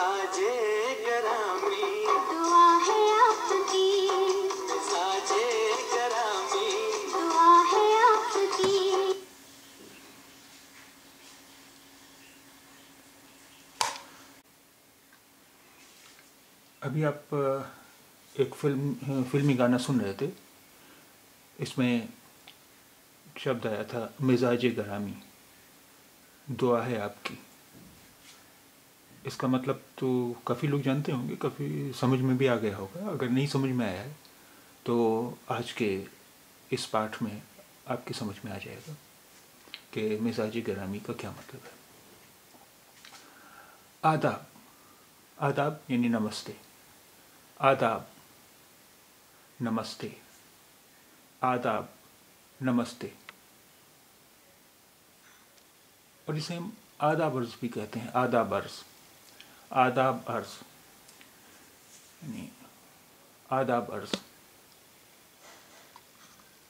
गरामी दुआ है आपकी। गरामी दुआ है आपकी। अभी आप एक फ़िल्म फिल्मी गाना सुन रहे थे। इसमें शब्द आया था मिजाज गरामी दुआ है आपकी। इसका मतलब तो काफ़ी लोग जानते होंगे, काफ़ी समझ में भी आ गया होगा। अगर नहीं समझ में आया है तो आज के इस पाठ में आपकी समझ में आ जाएगा कि मिजाज गरामी का क्या मतलब है। आदाब। आदाब यानी नमस्ते। आदाब। नमस्ते। आदाब। नमस्ते। और इसे हम आदाब अर्ज़ भी कहते हैं, आदाब अर्ज़। आदाब अर्ज़। यानी आदाब अर्ज़।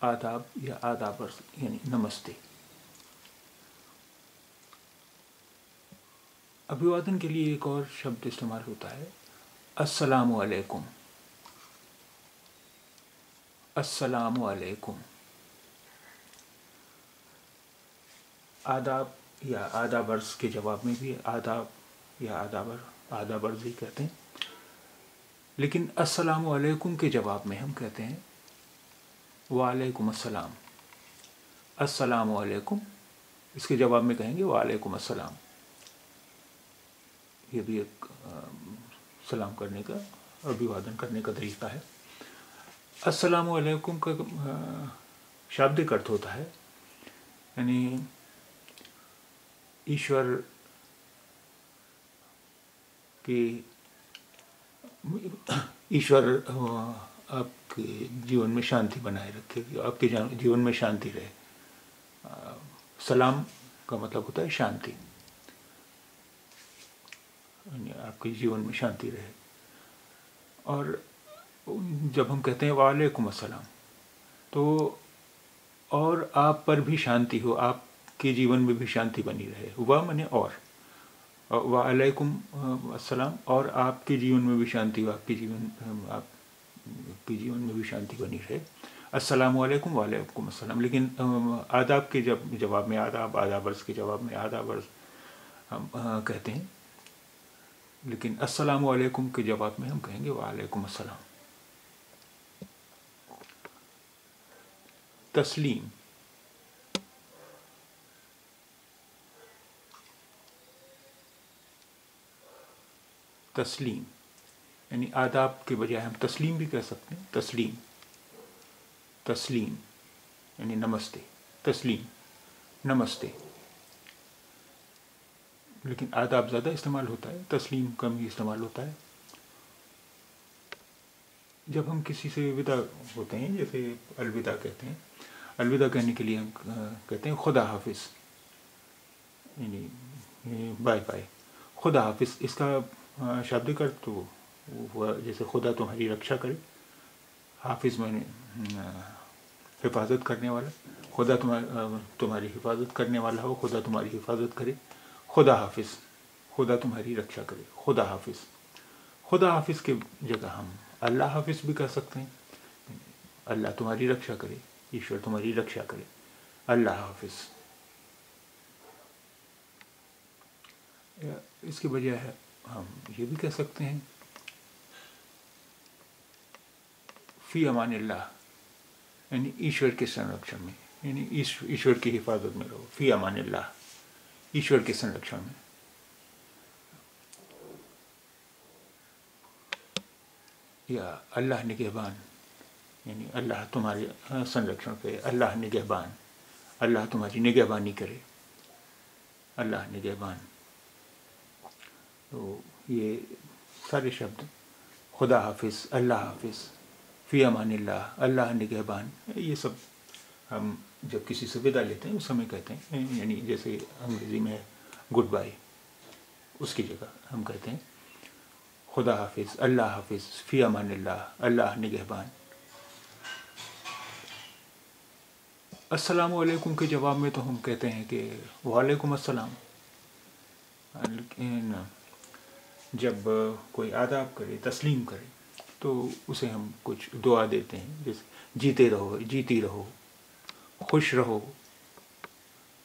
आदाब या आदाब अर्ज़, यानी नमस्ते। अभिवादन के लिए एक और शब्द इस्तेमाल होता है, अस्सलामु अलैकुम। अस्सलामु अलैकुम। आदाब या आदाब अर्ज़ के जवाब में भी आदाब या आदाबर आदाबर भी कहते हैं। लेकिन अस्सलामु अलैकुम के जवाब में हम कहते हैं, वालेकुम अस्सलाम। अस्सलामु अलैकुम, इसके जवाब में कहेंगे वालेकुम अस्सलाम। ये भी एक सलाम करने का, अभिवादन करने का तरीका है। अस्सलामु अलैकुम का शाब्दिक अर्थ होता है, यानी ईश्वर की ईश्वर आपके जीवन में शांति बनाए रखे आपके जीवन में शांति रहे। सलाम का मतलब होता है शांति। आपके जीवन में शांति रहे। और जब हम कहते हैं, वालेकुम अस्सलाम तो और आप पर भी शांति हो, आपके जीवन में भी शांति बनी रहे। वह मैंने और। वालेकुम अस्सलाम। और आपके जीवन में भी शांति, आपके जीवन आपके जीवन में भी शांति बनी रहे। अस्सलाम वालेकुम वालेकुम अस्सलाम। लेकिन आदाब के जब, जवाब में आदाब आदाब अर्ज़ के जवाब में आदाब अर्ज़ हम कहते हैं। लेकिन अस्सलाम वालेकुम के जवाब में हम कहेंगे वालेकुम अस्सलाम। तस्लीम। तस्लीम, यानी आदाब के बजाय हम तस्लीम भी कह सकते हैं, तस्लीम तस्लीम, यानी नमस्ते, तस्लीम, नमस्ते। लेकिन आदाब ज़्यादा इस्तेमाल होता है, तस्लीम कम ही इस्तेमाल होता है। जब हम किसी से विदा होते हैं, जैसे अलविदा कहते हैं, अलविदा कहने के लिए हम कहते हैं खुदा हाफिज़, यानी बाय बाय, खुदा हाफिज़, इसका शाब्दिक अर्थ तो हुआ, जैसे खुदा तुम्हारी रक्षा करे हाफिज़ मैंने हिफाजत करने वाला, खुदा तुम्हारी तुम्हारी हिफाजत करने वाला हो, खुदा तुम्हारी हिफाजत करे, खुदा हाफिज़, खुदा तुम्हारी रक्षा करे, खुदा हाफिज़। खुदा हाफिज़ के जगह हम अल्लाह हाफिज़ भी कह सकते हैं, अल्लाह तुम्हारी रक्षा करे, ईश्वर तुम्हारी रक्षा करे, अल्लाह हाफिज़। इसके बजाय है हम ये भी कह सकते हैं, फ़ी अमान यानी ईश्वर के संरक्षण में, यानी ईश्वर की हिफाजत में रहो, फ़ी अमान ईश्वर के संरक्षण में। या अल्लाह निगहबान, यानी अल्लाह तुम्हारे संरक्षण पे, अल्लाह निगहबान, अल्लाह तुम्हारी निगहबानी करे। अल्लाह निगहबान तो ये सारे शब्द, खुदा हाफिज़, अल्लाह हाफिज़ फ़ी अमान अल्लाह निगहबान, ये सब हम जब किसी से विदा लेते हैं, उस समय कहते हैं, यानी जैसे अंग्रेज़ी में गुड बाय उसकी जगह हम कहते हैं, खुदा हाफिज़, अल्लाह हाफिज़ फ़ी अमान अल्लाह निगहबान। अस्सलाम वालेकुम के जवाब में तो हम कहते हैं कि वालेकुम अस्सलाम। जब कोई आदाब करे, तस्लीम करे तो उसे हम कुछ दुआ देते हैं। जैसे, जीते रहो, जीती रहो, खुश रहो,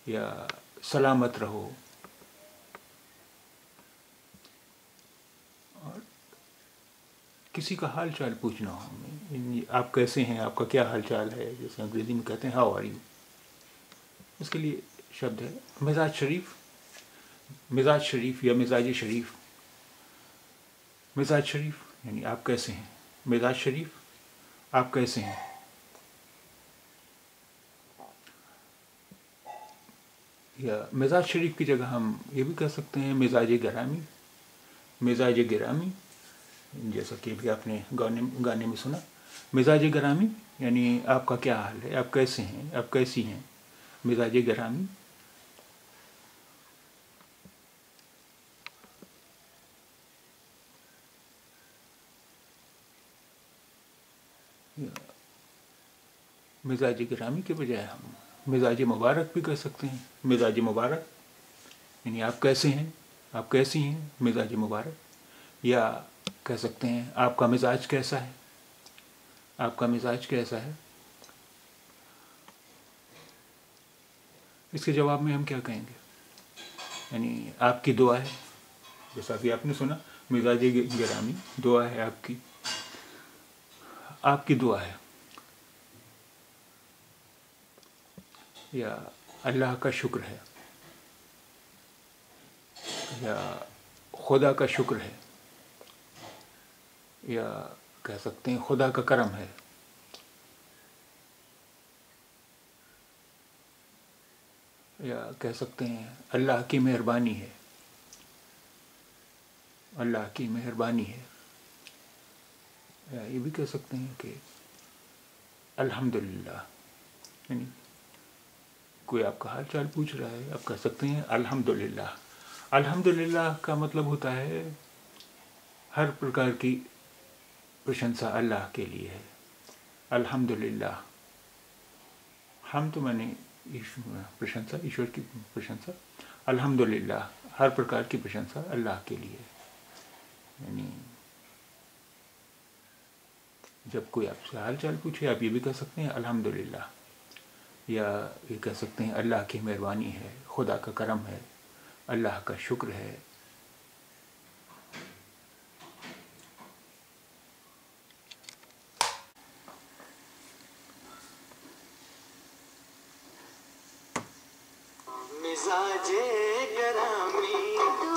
या सलामत रहो। और किसी का हाल चाल पूछना हो हमें आप कैसे हैं, आपका क्या हाल चाल है? जैसे अंग्रेज़ी में कहते हैं हाउ आर यू इसके लिए शब्द है, मिजाज शरीफ। मिजाज शरीफ या मिजाज शरीफ। मिजाज शरीफ, यानी आप कैसे हैं? मिजाज शरीफ, आप कैसे हैं? या मिजाज शरीफ की जगह हम ये भी कह सकते हैं, मिजाज गरामी, मिजाज गिरामी, जैसा कि अभी आपने गाने गाने में सुना। मिजाज गरामी, यानी आपका क्या हाल है? आप कैसे हैं? आप कैसी हैं? मिजाज गरामी मिजाज गिरामी के बजाय हम मिजाज मुबारक भी कह सकते हैं। मिजाज मुबारक, यानी आप कैसे हैं? आप कैसी हैं? मिजाज मुबारक। या कह सकते हैं, आपका मिजाज कैसा है? आपका मिजाज कैसा है? इसके जवाब में हम क्या कहेंगे? यानी आपकी दुआ है। जैसा कि आपने सुना, मिजाज गिरामी दुआ है आपकी। आपकी दुआ है। या अल्लाह का शुक्र है, या खुदा का शुक्र है, या कह सकते हैं खुदा का करम है। या कह सकते हैं अल्लाह की मेहरबानी है। अल्लाह की मेहरबानी है। या ये भी कह सकते हैं कि अल्हम्दुलिल्लाह, यानी कोई आपका हाल चाल पूछ रहा है, आप कह सकते हैं, अल्हम्दुलिल्लाह। अल्हम्दुलिल्लाह का मतलब होता है, हर प्रकार की प्रशंसा अल्लाह के लिए है। अल्हम्दुलिल्लाह। हम तो मैंने प्रशंसा, ईश्वर की प्रशंसा। अल्हम्दुलिल्लाह, हर प्रकार की प्रशंसा अल्लाह के लिए है। यानी, जब कोई आपसे हाल चाल पूछे, आप ये भी कह सकते हैं, अल्हम्दुलिल्लाह। या ये कह सकते हैं, अल्लाह की मेहरबानी है, खुदा का करम है, अल्लाह का शुक्र है। मिजाजे गरामी